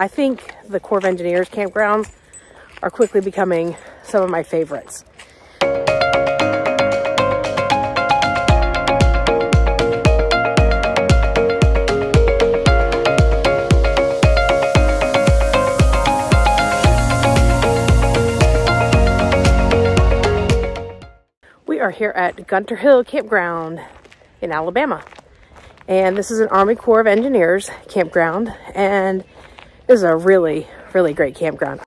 I think the Corps of Engineers campgrounds are quickly becoming some of my favorites. We are here at Gunter Hill Campground in Alabama. And this is an Army Corps of Engineers campground. And this is a really, really great campground.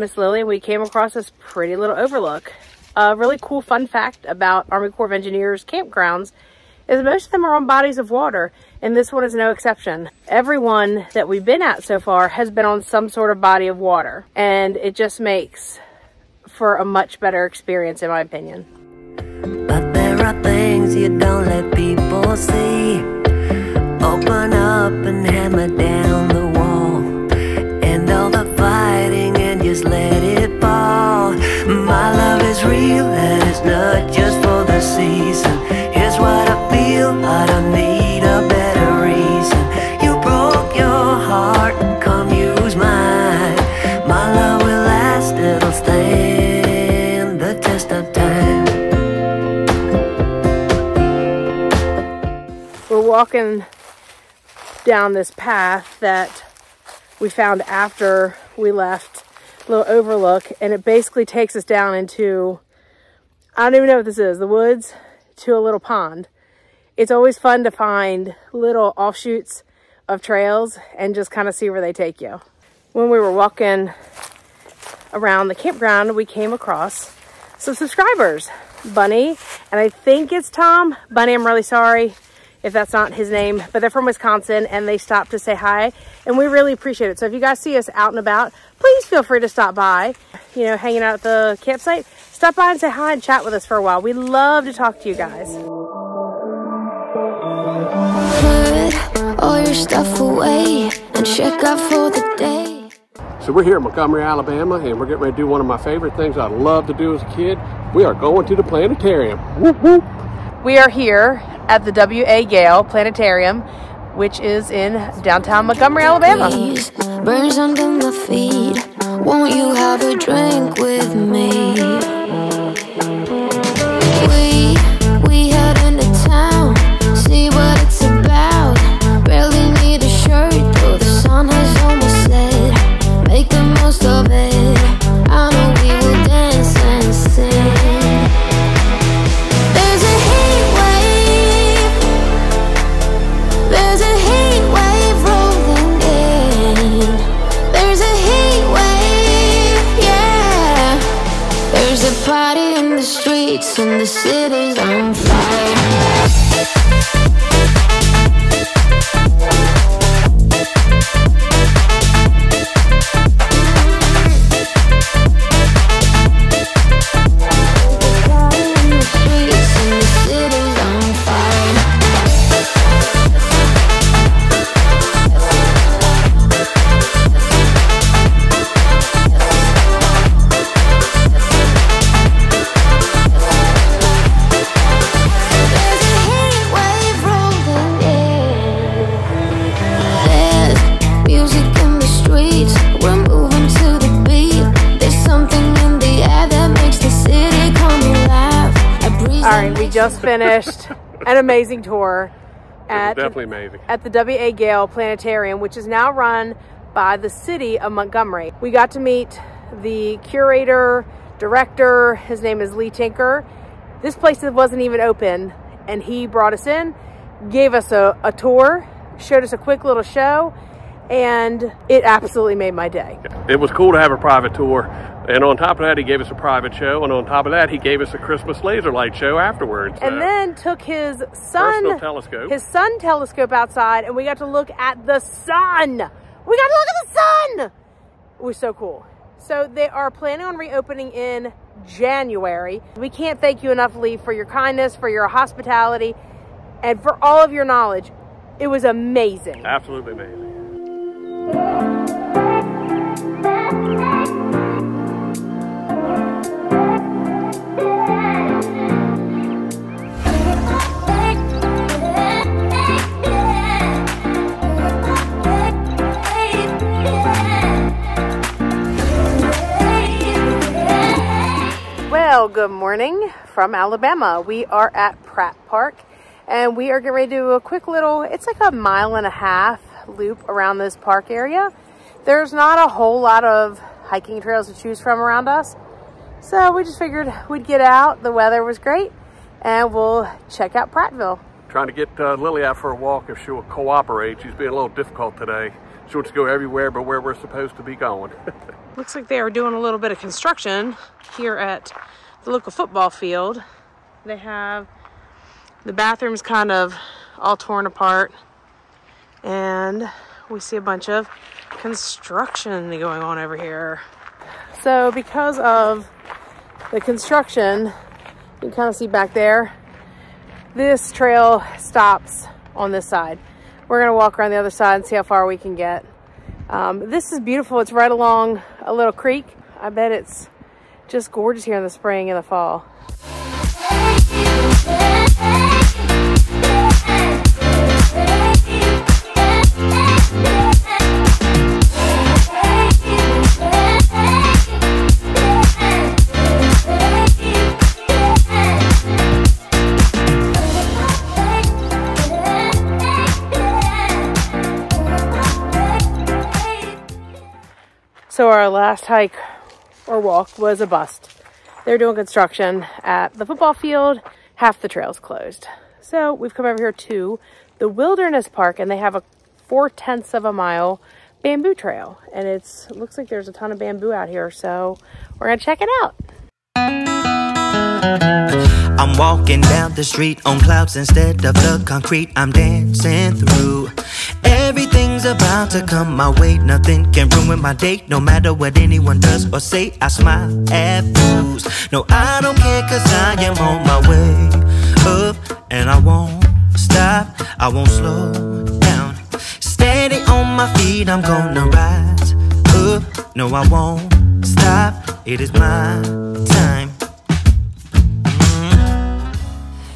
With Miss Lily and we came across this pretty little overlook. A really cool fun fact about Army Corps of Engineers campgrounds is most of them are on bodies of water and this one is no exception. Everyone that we've been at so far has been on some sort of body of water and it just makes for a much better experience in my opinion. But there are things you don't let people see. Open up and hammer down season. Here's what I feel, I don't need a better reason. You broke your heart, come use mine. My love will last, it'll stand the test of time. We're walking down this path that we found after we left little overlook and it basically takes us down into I don't even know what this is, the woods to a little pond. It's always fun to find little offshoots of trails and just kind of see where they take you. When we were walking around the campground, we came across some subscribers, Bunny, and I think it's Tom. Bunny, I'm really sorry if that's not his name, but they're from Wisconsin and they stopped to say hi and we really appreciate it. So if you guys see us out and about, please feel free to stop by, you know, hanging out at the campsite. Stop by and say hi and chat with us for a while. We love to talk to you guys. Put all your stuff away and check out for the day. So we're here in Montgomery, Alabama, and we're getting ready to do one of my favorite things I love to do as a kid. We are going to the planetarium. Whoop, whoop. We are here at the W.A. Gayle Planetarium, which is in downtown Montgomery, Alabama. Breeze burns under my feet. Won't you have a drink with me? We party in the streets and the city's on fire. Just finished an amazing tour at Definitely amazing. at the W.A. Gayle Planetarium, which is now run by the city of Montgomery. We got to meet the curator, director, his name is Lee Tinker. This place wasn't even open, and he brought us in, gave us a, a tour, showed us a quick little show, and it absolutely made my day. It was cool to have a private tour. And on top of that, he gave us a private show. And on top of that, he gave us a Christmas laser light show afterwards. And Uh, then took his sun telescope. his sun telescope outside and we got to look at the sun. We got to look at the sun. It was so cool. So they are planning on reopening in January. We can't thank you enough, Lee, for your kindness, for your hospitality, and for all of your knowledge. It was amazing. absolutely amazing. Well, good morning from Alabama. We are at Pratt Park and we are getting ready to do a quick little, it's like a mile and a half loop around this park area. There's not a whole lot of hiking trails to choose from around us. So we just figured we'd get out. The weather was great and we'll check out Prattville. Trying to get uh, Lily out for a walk if she will cooperate. She's being a little difficult today. She wants to go everywhere but where we're supposed to be going. Looks like they are doing a little bit of construction here at the local football field. They have the bathrooms kind of all torn apart, and we see a bunch of construction going on over here. So, because of the construction, you can kind of see back there, this trail stops on this side. We're gonna walk around the other side and see how far we can get. Um, this is beautiful. It's right along a little creek. I bet it's just gorgeous here in the spring and the fall. Our last hike or walk was a bust. They're doing construction at the football field. Half the trail's closed. So we've come over here to the Wilderness Park and they have a four tenths of a mile bamboo trail. And it's it looks like there's a ton of bamboo out here. So we're gonna check it out. I'm walking down the street on clouds instead of the concrete I'm dancing through. Everything's about to come my way, nothing can ruin my day. No matter what anyone does or say, I smile at fools. No, I don't care, cause I am on my way up, and I won't stop, I won't slow down. Steady on my feet, I'm gonna rise up. No, I won't stop, it is my time.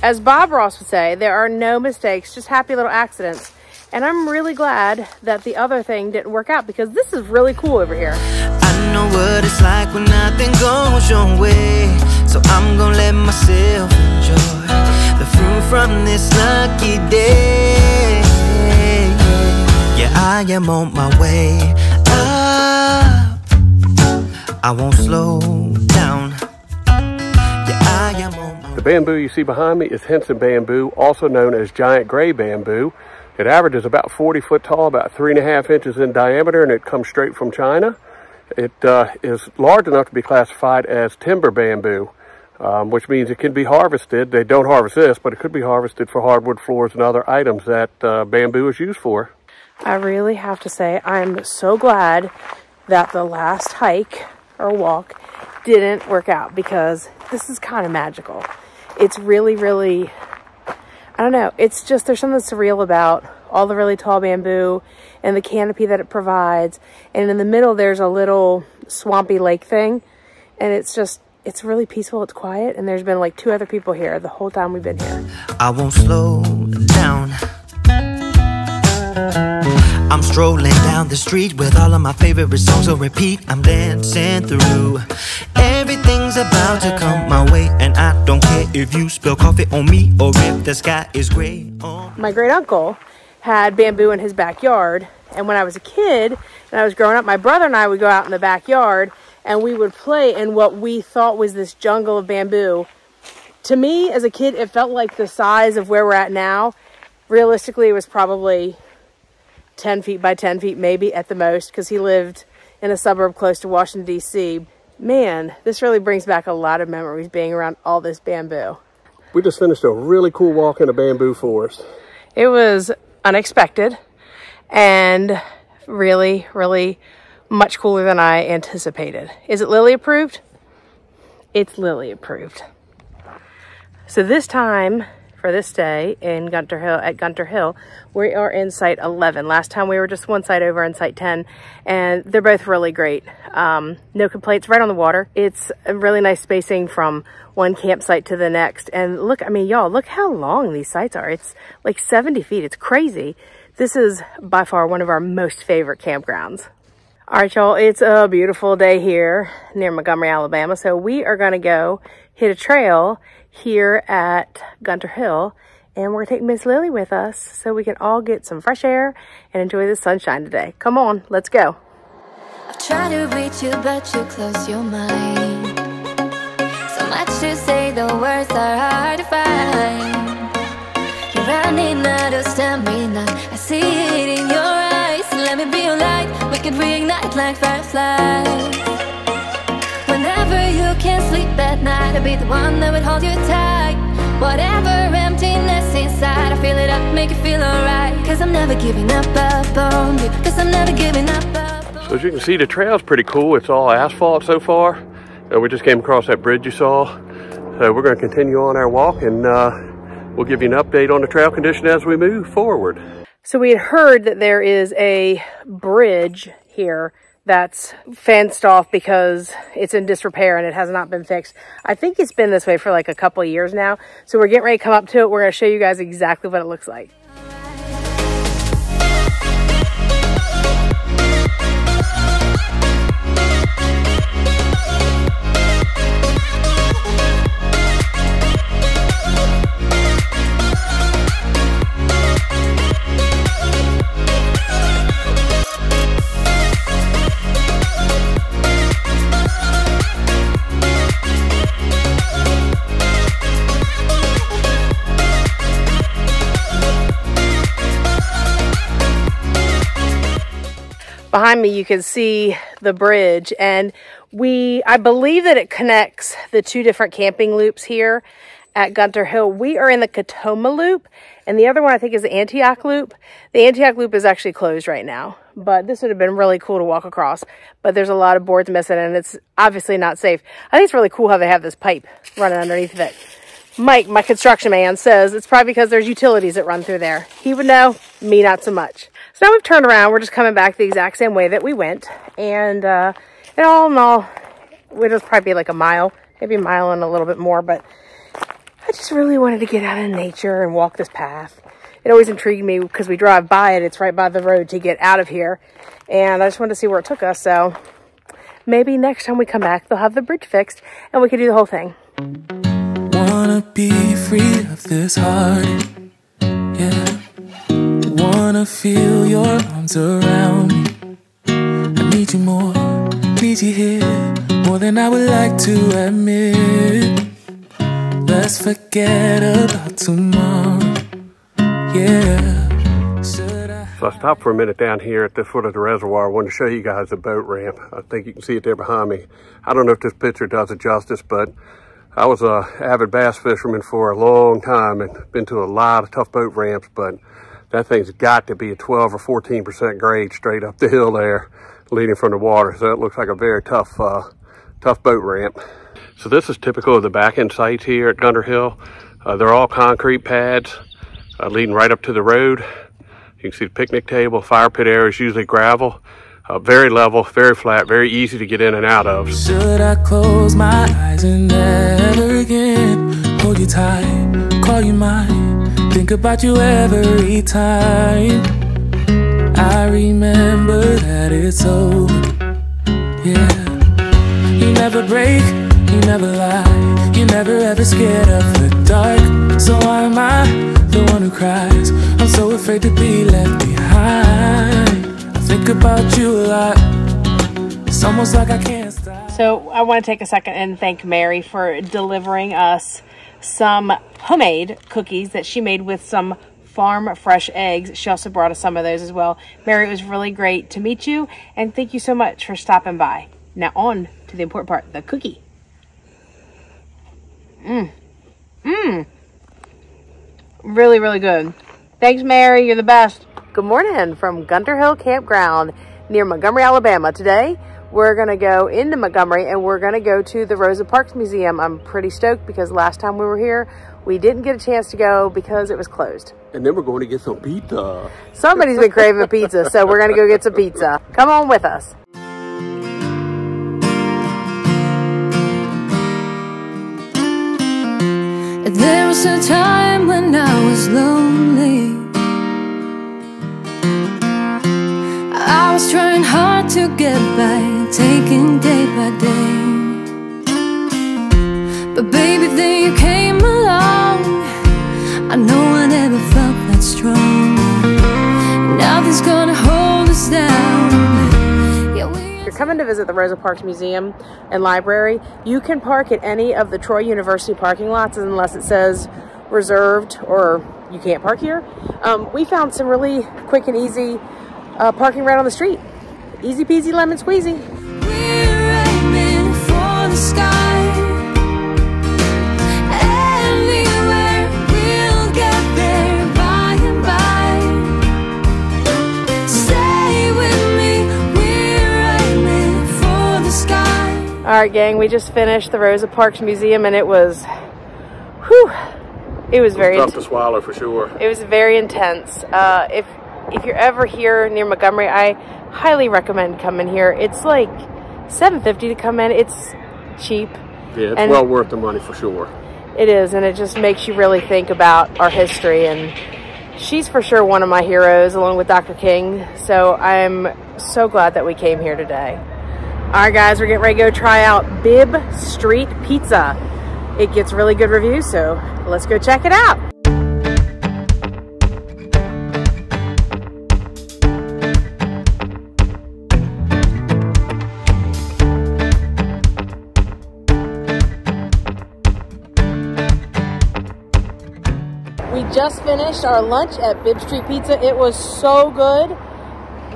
As Bob Ross would say, there are no mistakes, just happy little accidents. And I'm really glad that the other thing didn't work out because this is really cool over here. I know what it's like when nothing goes your way. So I'm gonna let myself enjoy the fruit from this lucky day. Yeah, I am on my way up. I won't slow down. Yeah, I am on my The bamboo you see behind me is Henon bamboo, also known as giant gray bamboo. It averages about 40 foot tall, about three and a half inches in diameter, and it comes straight from China. It uh, is large enough to be classified as timber bamboo, um, which means it can be harvested. They don't harvest this, but it could be harvested for hardwood floors and other items that uh, bamboo is used for. I really have to say, I'm so glad that the last hike or walk didn't work out because this is kind of magical. It's really, really, I don't know, it's just, there's something surreal about all the really tall bamboo and the canopy that it provides. And in the middle, there's a little swampy lake thing. And it's just, it's really peaceful, it's quiet. And there's been like two other people here the whole time we've been here. I won't slow down. I'm strolling down the street with all of my favorite songs on repeat. I'm dancing through. Everything's about to come my way, and I don't care if you spill coffee on me or if the sky is gray. My great uncle had bamboo in his backyard. And when I was a kid and I was growing up, my brother and I would go out in the backyard and we would play in what we thought was this jungle of bamboo. To me, as a kid, it felt like the size of where we're at now. Realistically, it was probably 10 feet by 10 feet, maybe at the most, because he lived in a suburb close to Washington, D.C. Man, this really brings back a lot of memories being around all this bamboo. We just finished a really cool walk in a bamboo forest. It was unexpected and really, really much cooler than I anticipated. Is it Lily approved? It's Lily approved. So this time for this day in Gunter Hill at Gunter Hill, we are in site 11. Last time we were just one site over in site 10 and they're both really great. Um, no complaints right on the water. It's a really nice spacing from one campsite to the next. And look, I mean, y'all, look how long these sites are. It's like 70 feet. It's crazy. This is by far one of our most favorite campgrounds. All right, y'all, it's a beautiful day here near Montgomery, Alabama. So we are going to go hit a trail here at Gunter Hill and we're gonna take Miss Lily with us so we can all get some fresh air and enjoy the sunshine today. Come on, let's go. I try to reach you, but you close your mind. So much to say, the words are hard to find. You're running out of stamina. I see it in your eyes. Let me be your light. We can reignite like fireflies. Whenever can't sleep at night, I'll be the one that would hold you tight. Whatever emptiness inside, I feel it up, make you feel alright. Cause I'm never giving up, up on you. Cause I'm never giving up, up on So as you can see, the trail's pretty cool. It's all asphalt so far. Uh, we just came across that bridge you saw. So we're gonna continue on our walk and uh, we'll give you an update on the trail condition as we move forward. So we had heard that there is a bridge here that's fenced off because it's in disrepair and it has not been fixed. I think it's been this way for like a couple years now. So we're getting ready to come up to it. We're going to show you guys exactly what it looks like. Behind me you can see the bridge. And we i believe that it connects the two different camping loops here at gunter hill. We are in the catoma loop and the other one i think is the antioch loop. The antioch loop is actually closed right now but this would have been really cool to walk across. But there's a lot of boards missing and it's obviously not safe. I think it's really cool how they have this pipe running underneath of it. Mike, my construction man, says it's probably because there's utilities that run through there. He would know, me not so much. So now we've turned around. We're just coming back the exact same way that we went. And, uh, and all in all, it'll probably be like a mile, maybe a mile and a little bit more. But I just really wanted to get out in nature and walk this path. It always intrigued me because we drive by it. It's right by the road to get out of here. And I just wanted to see where it took us. So maybe next time we come back, they'll have the bridge fixed and we can do the whole thing. Wanna be free of this heart, yeah. Wanna feel your arms around me. I need you more, need you here, more than I would like to admit. Let's forget about tomorrow, yeah. So I stopped for a minute down here at the foot of the reservoir. I wanted to show you guys the boat ramp. I think you can see it there behind me. I don't know if this picture does it justice, but I was a avid bass fisherman for a long time and been to a lot of tough boat ramps, but that thing's got to be a 12 or 14% grade straight up the hill there leading from the water. So it looks like a very tough, uh, tough boat ramp. So this is typical of the back end sites here at Gunter Hill. Uh, they're all concrete pads uh, leading right up to the road. You can see the picnic table, fire pit area is usually gravel. Uh, very level, very flat, very easy to get in and out of. Should I close my eyes and never again hold you tight, call you mine, think about you every time? I remember that it's over, yeah. You never break, you never lie, you never ever scared of the dark. So why am I the one who cries? I'm so afraid to be left behind. I think about you a lot. It's almost like I can't stop. So I want to take a second and thank Mary for delivering us some homemade cookies that she made with some farm fresh eggs. She also brought us some of those as well. Mary, it was really great to meet you, and thank you so much for stopping by. Now on to the important part, the cookie. Mmm. Mmm. Really, really good. Thanks, Mary. You're the best. Good morning from Gunter Hill Campground near Montgomery, Alabama. Today, we're going to go into Montgomery and we're going to go to the Rosa Parks Museum. I'm pretty stoked because last time we were here, we didn't get a chance to go because it was closed. And then we're going to get some pizza. Somebody's been craving pizza, so we're going to go get some pizza. Come on with us. There was a time when I was lonely. I was trying hard to get by, taking day by day. But baby, then you came along. I never felt that strong. Nothing's gonna hold us down. You're coming to visit the Rosa Parks Museum and Library, you can park at any of the Troy University parking lots unless it says reserved or you can't park here. Um, we found some really quick and easy uh, parking right on the street. Easy peasy lemon squeezy. All right, gang, we just finished the Rosa Parks Museum and it was, whew, it was very Tough to swallow for sure. It was very intense. Uh, if if you're ever here near Montgomery, I highly recommend coming here. It's like seven fifty to come in. It's cheap. Yeah, it's And- well worth the money for sure. It is, and it just makes you really think about our history. And she's for sure one of my heroes, along with Dr. King. So I'm so glad that we came here today. All right, guys, we're getting ready to go try out Bibb Street Pizza. It gets really good reviews, so let's go check it out. We just finished our lunch at Bibb Street Pizza. It was so good.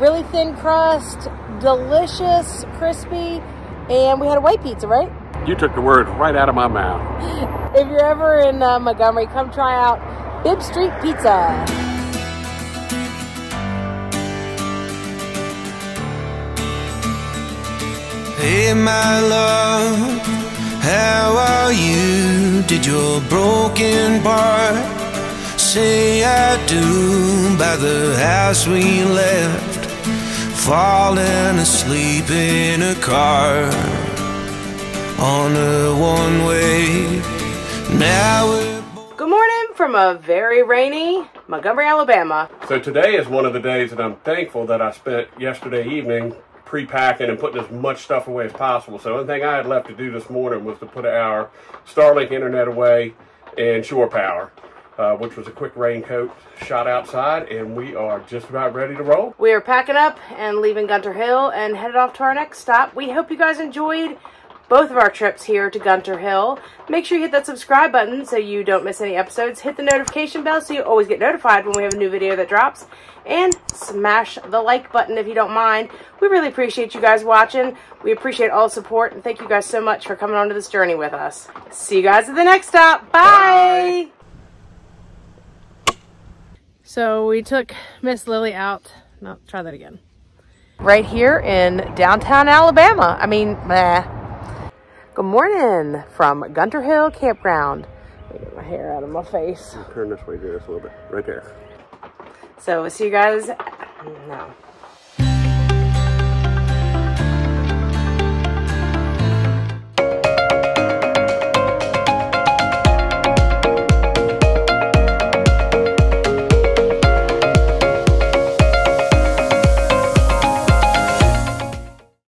Really thin crust, delicious, crispy, and we had a white pizza, right? You took the word right out of my mouth. If you're ever in uh, Montgomery, come try out Bibb Street Pizza. Hey, my love, how are you? Did your broken heart say I do by the house we left? Falling asleep in a car on a one way. Now Good morning from a very rainy Montgomery, Alabama. So today is one of the days that I'm thankful that I spent yesterday evening pre-packing and putting as much stuff away as possible. So the only thing I had left to do this morning was to put our Starlink internet away and shore power, uh, which was a quick raincoat shot outside, and we are just about ready to roll. We are packing up and leaving Gunter Hill and headed off to our next stop. We hope you guys enjoyed both of our trips here to Gunter Hill. Make sure you hit that subscribe button so you don't miss any episodes. Hit the notification bell so you always get notified when we have a new video that drops. And smash the like button if you don't mind. We really appreciate you guys watching. We appreciate all the support and thank you guys so much for coming on to this journey with us. See you guys at the next stop. Bye. So we took Miss Lily out. No, try that again. Right here in downtown Alabama. I mean, meh. Good morning from Gunter Hill Campground. Let me get my hair out of my face. Turn this way just a little bit, right there. So we'll see you guys. No.